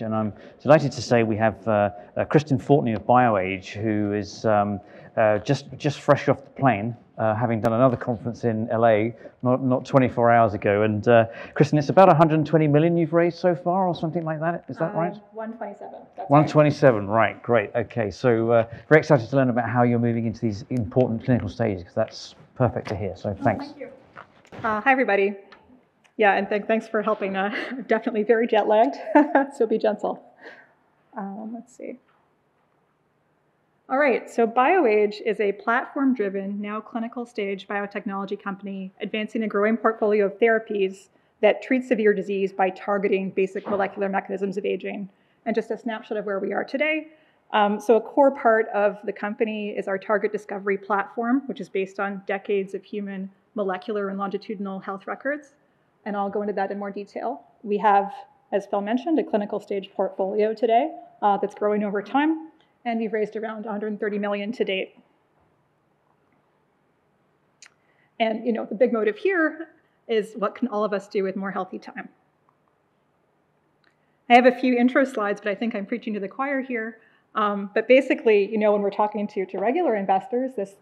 And I'm delighted to say we have uh, uh, Kristen Fortney of BioAge, who is um, uh, just just fresh off the plane, uh, having done another conference in LA not, not 24 hours ago. And uh, Kristen, it's about 120 million you've raised so far, or something like that. Is that right? 127. Uh, That's 127, right. Great. Okay. So very excited to learn about how you're moving into these important clinical stages, because that's perfect to hear. So thanks. Oh, thank you. hi, everybody. Yeah, and th- thanks for helping. Uh, definitely very jet lagged, so be gentle. Um, let's see. All right, so BioAge is a platform driven, now clinical stage biotechnology company advancing a growing portfolio of therapies that treat severe disease by targeting basic molecular mechanisms of aging. And just a snapshot of where we are today. Um, so, a core part of the company is our target discovery platform, which is based on decades of human molecular and longitudinal health records and I'll go into that in more detail. We have, as Phil mentioned, a clinical stage portfolio today uh, that's growing over time, and we've raised around 130 million to date. And you know, the big motive here is what can all of us do with more healthy time? I have a few intro slides, but I think I'm preaching to the choir here. Um, but basically, you know, when we're talking to, to regular investors, this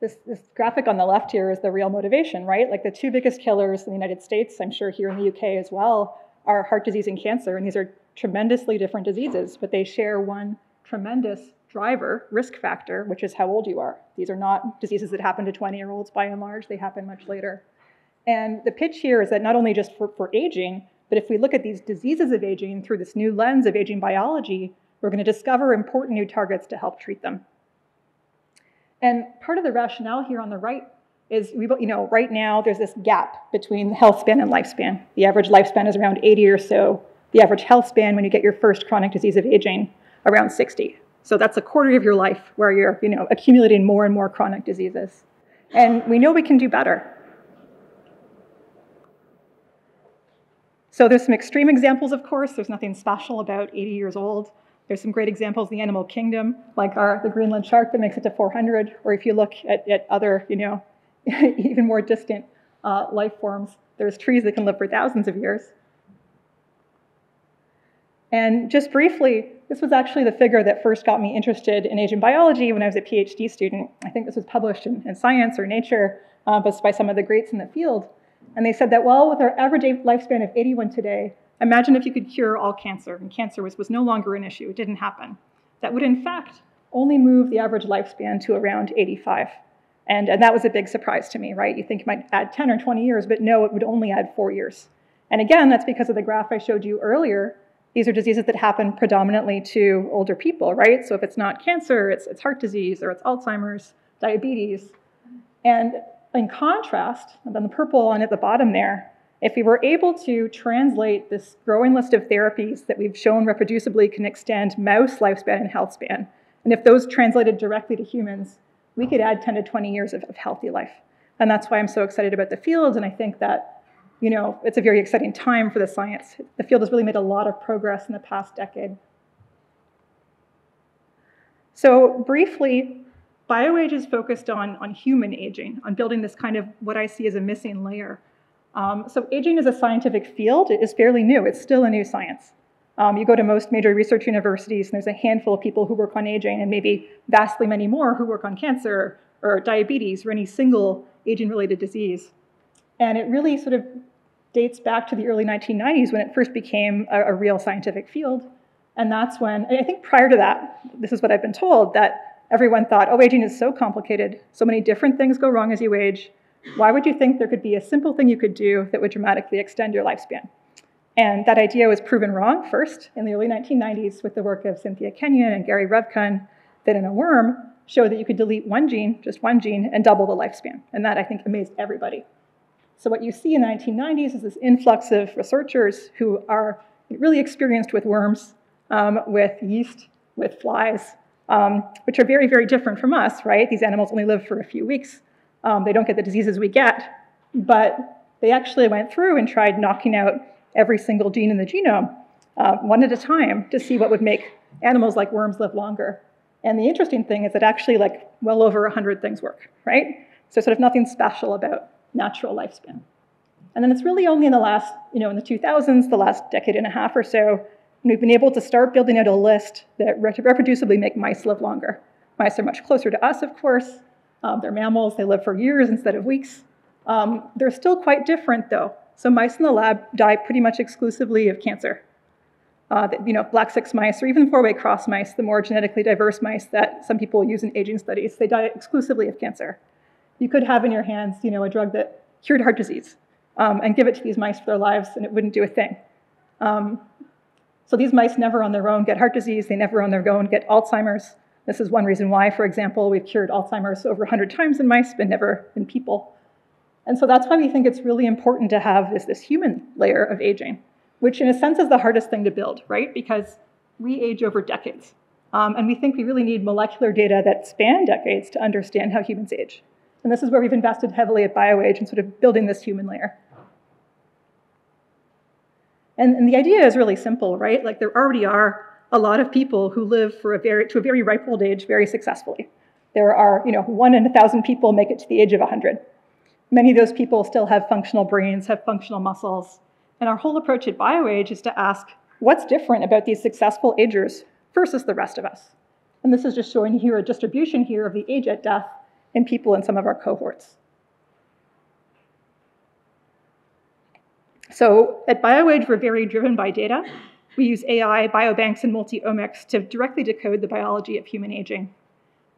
this, this graphic on the left here is the real motivation, right? Like the two biggest killers in the United States, I'm sure here in the UK as well, are heart disease and cancer. And these are tremendously different diseases, but they share one tremendous driver, risk factor, which is how old you are. These are not diseases that happen to 20 year olds by and large, they happen much later. And the pitch here is that not only just for, for aging, but if we look at these diseases of aging through this new lens of aging biology, we're going to discover important new targets to help treat them. And part of the rationale here on the right is, we, you know, right now there's this gap between health span and lifespan. The average lifespan is around 80 or so. The average health span when you get your first chronic disease of aging, around 60. So that's a quarter of your life where you're, you know, accumulating more and more chronic diseases. And we know we can do better. So there's some extreme examples, of course. There's nothing special about 80 years old. There's some great examples in the animal kingdom, like our, the Greenland shark that makes it to 400, or if you look at, at other, you know, even more distant uh, life forms, there's trees that can live for thousands of years. And just briefly, this was actually the figure that first got me interested in aging biology when I was a PhD student. I think this was published in, in Science or Nature, uh, but by some of the greats in the field. And they said that, well, with our average lifespan of 81 today, Imagine if you could cure all cancer and cancer was, was no longer an issue, it didn't happen. That would, in fact, only move the average lifespan to around 85. And, and that was a big surprise to me, right? You think it might add 10 or 20 years, but no, it would only add four years. And again, that's because of the graph I showed you earlier. These are diseases that happen predominantly to older people, right? So if it's not cancer, it's, it's heart disease or it's Alzheimer's, diabetes. And in contrast, and then the purple on at the bottom there, if we were able to translate this growing list of therapies that we've shown reproducibly can extend mouse lifespan and health span, and if those translated directly to humans, we could add 10 to 20 years of, of healthy life. And that's why I'm so excited about the field, and I think that you know, it's a very exciting time for the science. The field has really made a lot of progress in the past decade. So briefly, BioAge is focused on, on human aging, on building this kind of what I see as a missing layer um, so aging is a scientific field. It is fairly new. It's still a new science. Um, you go to most major research universities, and there's a handful of people who work on aging, and maybe vastly many more who work on cancer or diabetes or any single aging-related disease. And it really sort of dates back to the early 1990s when it first became a, a real scientific field. And that's when, I think prior to that, this is what I've been told, that everyone thought, oh, aging is so complicated. So many different things go wrong as you age. Why would you think there could be a simple thing you could do that would dramatically extend your lifespan? And that idea was proven wrong first in the early 1990s with the work of Cynthia Kenyon and Gary Ruvkun, that in a worm showed that you could delete one gene, just one gene, and double the lifespan. And that, I think, amazed everybody. So what you see in the 1990s is this influx of researchers who are really experienced with worms, um, with yeast, with flies, um, which are very, very different from us, right? These animals only live for a few weeks. Um, they don't get the diseases we get, but they actually went through and tried knocking out every single gene in the genome, uh, one at a time, to see what would make animals like worms live longer. And the interesting thing is that actually, like, well over 100 things work, right? So, sort of nothing special about natural lifespan. And then it's really only in the last, you know, in the 2000s, the last decade and a half or so, we've been able to start building out a list that reproducibly make mice live longer. Mice are much closer to us, of course. Um, they're mammals, they live for years instead of weeks. Um, they're still quite different, though. So mice in the lab die pretty much exclusively of cancer. Uh, you know, black 6 mice or even four-way cross mice, the more genetically diverse mice that some people use in aging studies, they die exclusively of cancer. You could have in your hands, you know, a drug that cured heart disease um, and give it to these mice for their lives and it wouldn't do a thing. Um, so these mice never on their own get heart disease, they never on their own get Alzheimer's. This is one reason why, for example, we've cured Alzheimer's over 100 times in mice, but never in people. And so that's why we think it's really important to have this, this human layer of aging, which in a sense is the hardest thing to build, right? Because we age over decades. Um, and we think we really need molecular data that span decades to understand how humans age. And this is where we've invested heavily at BioAge in sort of building this human layer. And, and the idea is really simple, right? Like there already are a lot of people who live for a very, to a very ripe old age very successfully. There are, you know, one in a thousand people make it to the age of 100. Many of those people still have functional brains, have functional muscles. And our whole approach at BioAge is to ask, what's different about these successful agers versus the rest of us? And this is just showing here a distribution here of the age at death in people in some of our cohorts. So at BioAge, we're very driven by data. We use AI, biobanks, and multi-omics to directly decode the biology of human aging.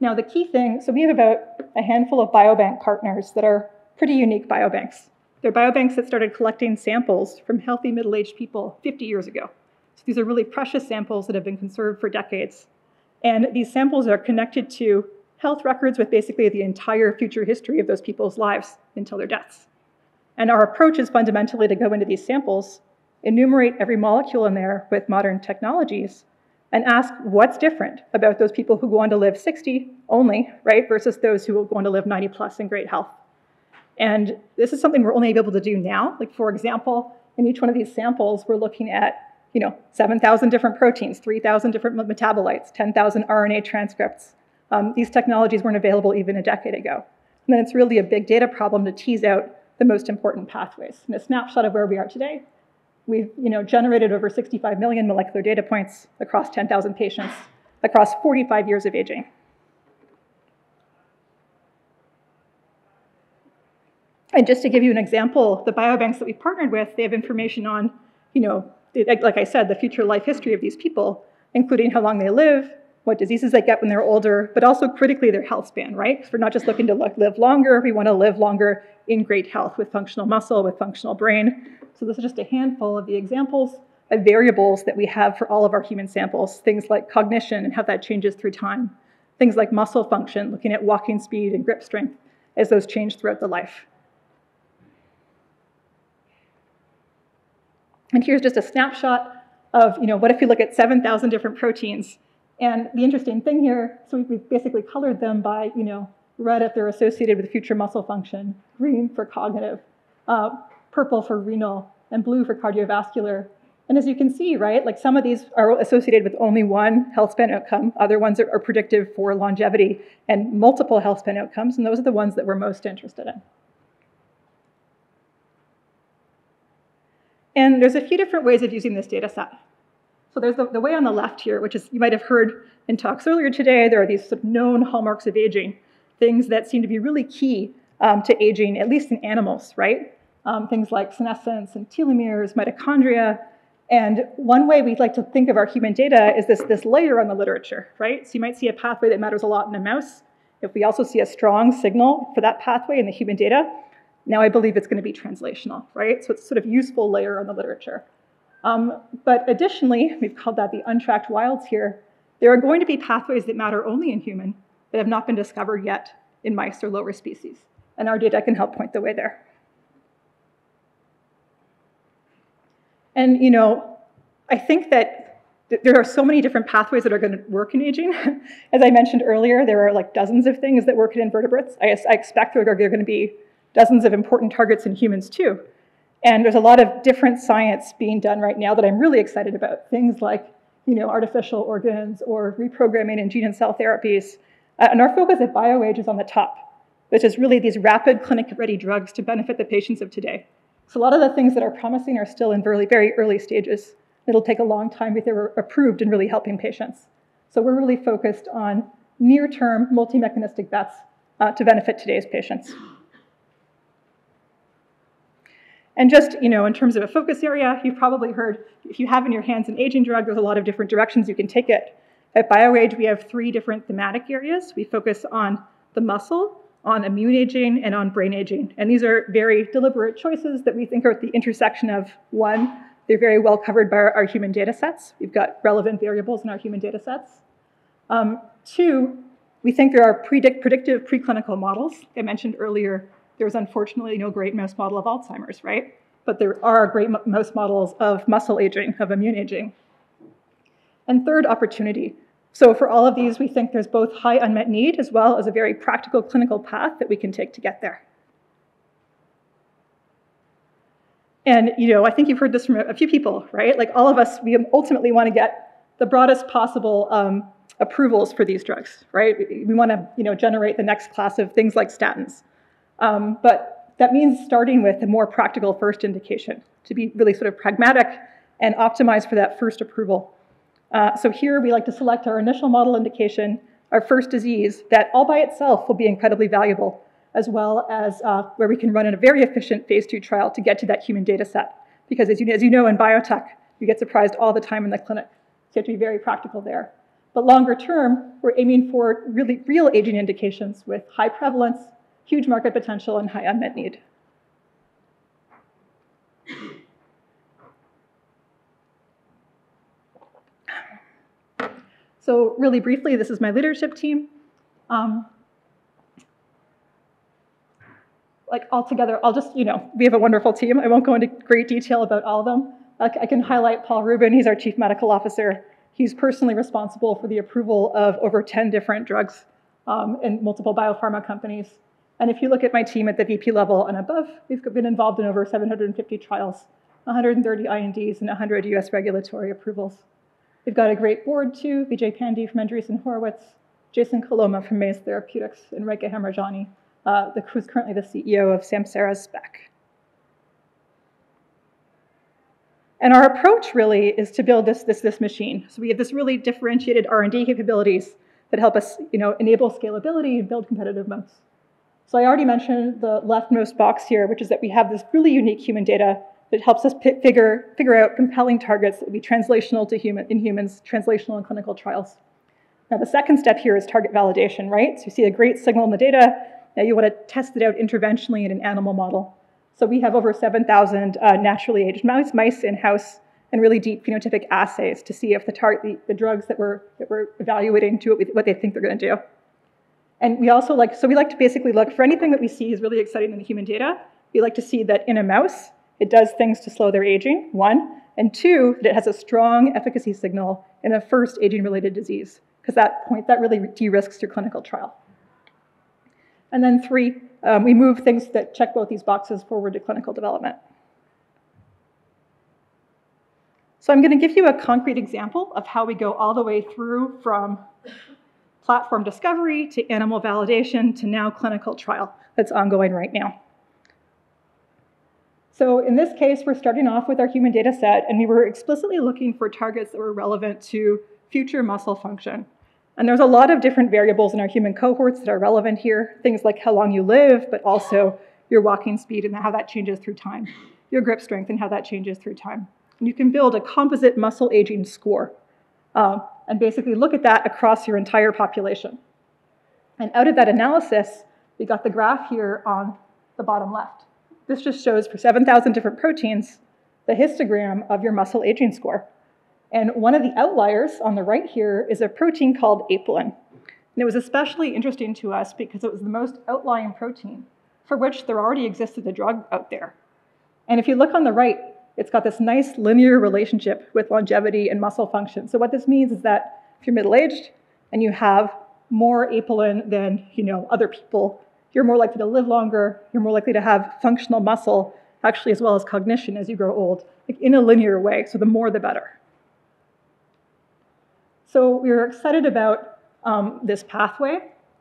Now, the key thing, so we have about a handful of biobank partners that are pretty unique biobanks. They're biobanks that started collecting samples from healthy middle-aged people 50 years ago. So these are really precious samples that have been conserved for decades. And these samples are connected to health records with basically the entire future history of those people's lives until their deaths. And our approach is fundamentally to go into these samples, enumerate every molecule in there with modern technologies, and ask what's different about those people who go on to live 60 only, right, versus those who will go on to live 90 plus in great health. And this is something we're only able to do now. Like for example, in each one of these samples, we're looking at you know, 7,000 different proteins, 3,000 different metabolites, 10,000 RNA transcripts. Um, these technologies weren't available even a decade ago. And then it's really a big data problem to tease out the most important pathways. In a snapshot of where we are today, we've you know, generated over 65 million molecular data points across 10,000 patients, across 45 years of aging. And just to give you an example, the biobanks that we've partnered with, they have information on, you know, like I said, the future life history of these people, including how long they live, what diseases they get when they're older, but also critically their health span, right? Because we're not just looking to live longer, we want to live longer in great health with functional muscle, with functional brain. So this is just a handful of the examples of variables that we have for all of our human samples, things like cognition and how that changes through time, things like muscle function, looking at walking speed and grip strength as those change throughout the life. And here's just a snapshot of, you know, what if you look at 7,000 different proteins? And the interesting thing here, so we've basically colored them by, you know, red if they're associated with future muscle function, green for cognitive, uh, purple for renal, and blue for cardiovascular. And as you can see, right, like some of these are associated with only one health span outcome, other ones are, are predictive for longevity and multiple health span outcomes, and those are the ones that we're most interested in. And there's a few different ways of using this data set. So there's the, the, way on the left here, which is you might have heard in talks earlier today, there are these sort of known hallmarks of aging, things that seem to be really key um, to aging, at least in animals, right? Um, things like senescence and telomeres, mitochondria. And one way we'd like to think of our human data is this, this layer on the literature, right? So you might see a pathway that matters a lot in a mouse. If we also see a strong signal for that pathway in the human data, now I believe it's going to be translational, right? So it's sort of useful layer on the literature. Um, but additionally, we've called that the untracked wilds here. There are going to be pathways that matter only in human that have not been discovered yet in mice or lower species. And our data can help point the way there. And you know, I think that th there are so many different pathways that are going to work in aging. As I mentioned earlier, there are like dozens of things that work in invertebrates. I, I expect there are going to be dozens of important targets in humans too. And there's a lot of different science being done right now that I'm really excited about. Things like, you know, artificial organs or reprogramming and gene and cell therapies. Uh, and our focus at BioAge is on the top, which is really these rapid clinic-ready drugs to benefit the patients of today. So a lot of the things that are promising are still in very, very early stages. It'll take a long time if they're approved and really helping patients. So we're really focused on near-term multi-mechanistic bets uh, to benefit today's patients. And just, you know, in terms of a focus area, you've probably heard if you have in your hands an aging drug, there's a lot of different directions you can take it. At BioAge, we have three different thematic areas. We focus on the muscle, on immune aging, and on brain aging. And these are very deliberate choices that we think are at the intersection of one, they're very well covered by our, our human data sets. We've got relevant variables in our human data sets. Um, two, we think there are predict, predictive preclinical models. I mentioned earlier, there's unfortunately no great mouse model of Alzheimer's, right? But there are great mouse models of muscle aging, of immune aging. And third, opportunity. So for all of these, we think there's both high unmet need as well as a very practical clinical path that we can take to get there. And you know, I think you've heard this from a few people, right? Like all of us, we ultimately want to get the broadest possible um, approvals for these drugs, right? We want to, you know, generate the next class of things like statins. Um, but that means starting with a more practical first indication to be really sort of pragmatic and optimize for that first approval. Uh, so here we like to select our initial model indication, our first disease, that all by itself will be incredibly valuable, as well as uh, where we can run in a very efficient phase two trial to get to that human data set. Because as you, as you know in biotech, you get surprised all the time in the clinic. So you have to be very practical there. But longer term, we're aiming for really real aging indications with high prevalence, huge market potential, and high unmet need. So really briefly, this is my leadership team. Um, like all together, I'll just, you know, we have a wonderful team. I won't go into great detail about all of them. I can highlight Paul Rubin, he's our chief medical officer. He's personally responsible for the approval of over 10 different drugs um, in multiple biopharma companies. And if you look at my team at the VP level and above, we've been involved in over 750 trials, 130 INDs, and 100 US regulatory approvals. We've got a great board too, Vijay Pande from Andreessen Horowitz, Jason Coloma from Maze Therapeutics, and Rekha Hemrajani, uh, who's currently the CEO of Samsara's SPAC. And our approach really is to build this, this, this machine. So we have this really differentiated R&D capabilities that help us you know, enable scalability and build competitive moats. So I already mentioned the leftmost box here, which is that we have this really unique human data that helps us figure, figure out compelling targets that will be translational to human, in humans, translational in clinical trials. Now the second step here is target validation, right? So you see a great signal in the data, now you want to test it out interventionally in an animal model. So we have over 7,000 uh, naturally aged mouse, mice in-house and really deep phenotypic assays to see if the, tar- the, the drugs that we're, that we're evaluating do what they think they're going to do. And we also like, so we like to basically look for anything that we see is really exciting in the human data. We like to see that in a mouse, it does things to slow their aging, one, and two, that it has a strong efficacy signal in a first aging-related disease, because that point, that really de-risks your clinical trial. And then three, um, we move things that check both these boxes forward to clinical development. So I'm going to give you a concrete example of how we go all the way through from platform discovery to animal validation to now clinical trial that's ongoing right now. So in this case, we're starting off with our human data set, and we were explicitly looking for targets that were relevant to future muscle function. And there's a lot of different variables in our human cohorts that are relevant here, things like how long you live, but also your walking speed and how that changes through time, your grip strength and how that changes through time. And you can build a composite muscle aging score uh, and basically look at that across your entire population. And out of that analysis, we got the graph here on the bottom left. This just shows for 7,000 different proteins the histogram of your muscle aging score. And one of the outliers on the right here is a protein called apelin. And it was especially interesting to us because it was the most outlying protein for which there already existed a drug out there. And if you look on the right, it's got this nice linear relationship with longevity and muscle function. So what this means is that if you're middle-aged and you have more apelin than you know other people, you're more likely to live longer, you're more likely to have functional muscle, actually as well as cognition as you grow old, like in a linear way. So the more the better. So we were excited about um, this pathway.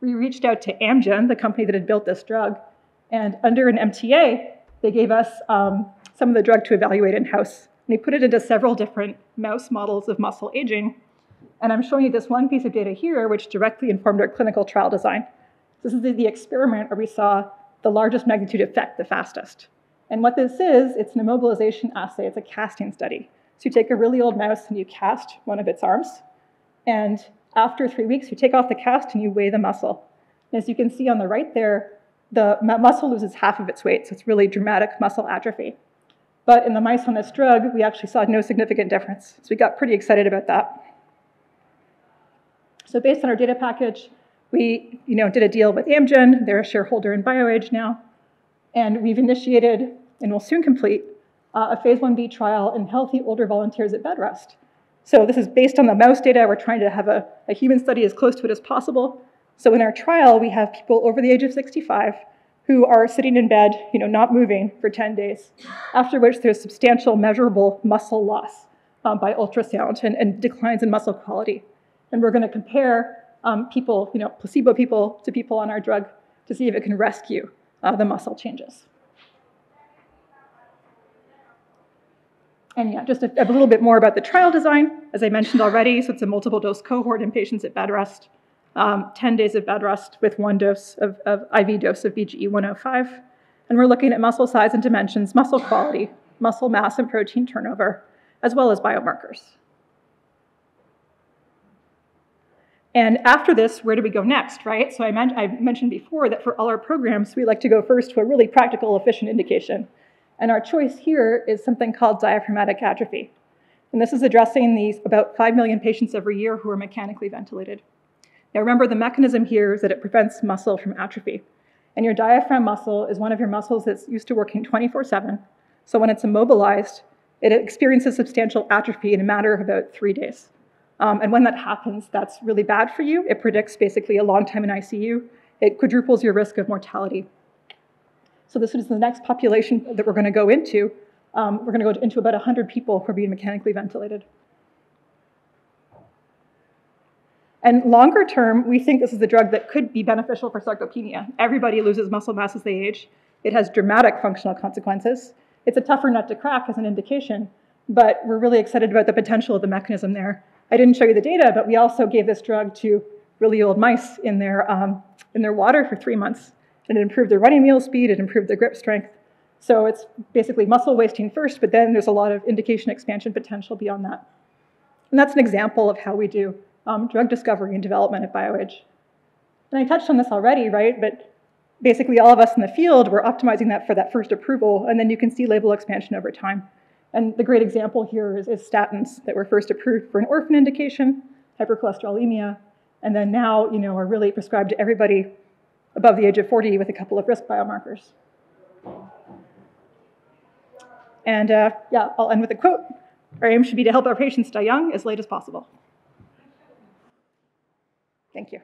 We reached out to Amgen, the company that had built this drug, and under an MTA, they gave us um, some of the drug to evaluate in-house. we put it into several different mouse models of muscle aging. And I'm showing you this one piece of data here, which directly informed our clinical trial design. This is the, the experiment where we saw the largest magnitude effect the fastest. And what this is, it's an immobilization assay, it's a casting study. So you take a really old mouse and you cast one of its arms, and after three weeks, you take off the cast and you weigh the muscle. And as you can see on the right there, the muscle loses half of its weight, so it's really dramatic muscle atrophy. But in the mice on this drug, we actually saw no significant difference. So we got pretty excited about that. So based on our data package, we you know, did a deal with Amgen. They're a shareholder in BioAge now. And we've initiated, and will soon complete, uh, a phase 1b trial in healthy older volunteers at bed rest. So this is based on the mouse data. We're trying to have a, a human study as close to it as possible. So in our trial, we have people over the age of 65 who are sitting in bed, you know, not moving for 10 days, after which there's substantial measurable muscle loss um, by ultrasound and, and, declines in muscle quality. And we're going to compare um, people, you know, placebo people to people on our drug to see if it can rescue uh, the muscle changes. And yeah, just a, a, little bit more about the trial design. As I mentioned already, so it's a multiple dose cohort in patients at bed rest, um, 10 days of bed rest with one dose of, of IV dose of BGE 105. And we're looking at muscle size and dimensions, muscle quality, muscle mass and protein turnover, as well as biomarkers. And after this, where do we go next, right? So I, men I, mentioned before that for all our programs, we like to go first to a really practical, efficient indication. And our choice here is something called diaphragmatic atrophy. And this is addressing these about 5 million patients every year who are mechanically ventilated. Now remember, the mechanism here is that it prevents muscle from atrophy. And your diaphragm muscle is one of your muscles that's used to working 24-7. So when it's immobilized, it experiences substantial atrophy in a matter of about three days. Um, and when that happens, that's really bad for you. It predicts basically a long time in ICU. It quadruples your risk of mortality. So this is the next population that we're going to go into. Um, we're going to go into about 100 people who are being mechanically ventilated. And longer term, we think this is a drug that could be beneficial for sarcopenia. Everybody loses muscle mass as they age. It has dramatic functional consequences. It's a tougher nut to crack as an indication, but we're really excited about the potential of the mechanism there. I didn't show you the data, but we also gave this drug to really old mice in their, um, in their water for three months. And it improved their running wheel speed, it improved their grip strength. So it's basically muscle wasting first, but then there's a lot of indication expansion potential beyond that. And that's an example of how we do um, drug discovery and development at BioAge. And I touched on this already, right? But basically all of us in the field, we're optimizing that for that first approval, and then you can see label expansion over time. And the great example here is, is statins that were first approved for an orphan indication, hypercholesterolemia, and then now, you know, are really prescribed to everybody above the age of 40 with a couple of risk biomarkers. And uh, yeah, I'll end with a quote. Our aim should be to help our patients die young as late as possible. Thank you.